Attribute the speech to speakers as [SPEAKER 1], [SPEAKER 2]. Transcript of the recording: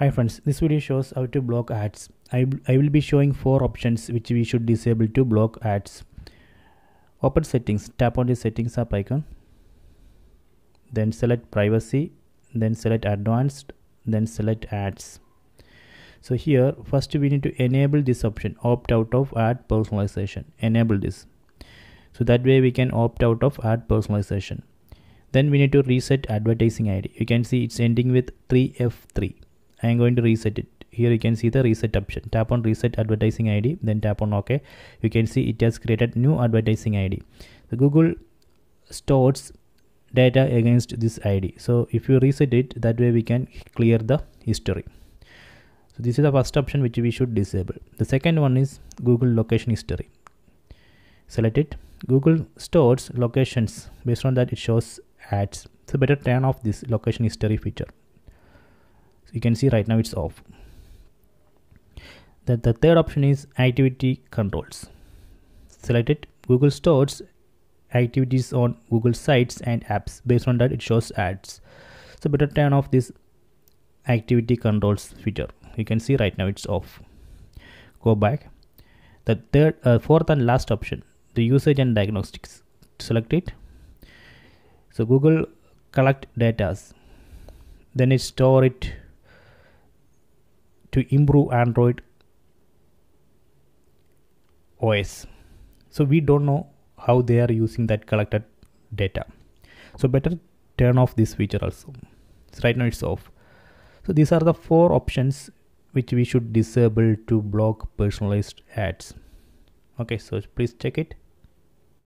[SPEAKER 1] Hi friends, this video shows how to block ads. I, I will be showing four options which we should disable to block ads. Open settings, tap on the settings app icon. Then select privacy, then select advanced, then select ads. So here first we need to enable this option opt out of ad personalization. Enable this. So that way we can opt out of ad personalization. Then we need to reset advertising ID. You can see it's ending with 3F3 I am going to reset it. Here you can see the reset option. Tap on reset advertising id then tap on ok you can see it has created new advertising id the google stores data against this id so if you reset it that way we can clear the history. So this is the first option which we should disable. The second one is google location history. Select it. Google stores locations. Based on that it shows ads. So better turn off this location history feature you can see right now it's off. The, the third option is activity controls. Select it. Google stores activities on google sites and apps. Based on that it shows ads. So better turn off this activity controls feature. You can see right now it's off. Go back. The third uh, fourth and last option the usage and diagnostics. Select it. So google collect data. Then it store it to improve Android OS. So we don't know how they are using that collected data. So better turn off this feature also. So right now it's off. So these are the four options which we should disable to block personalized ads. Okay, so please check it.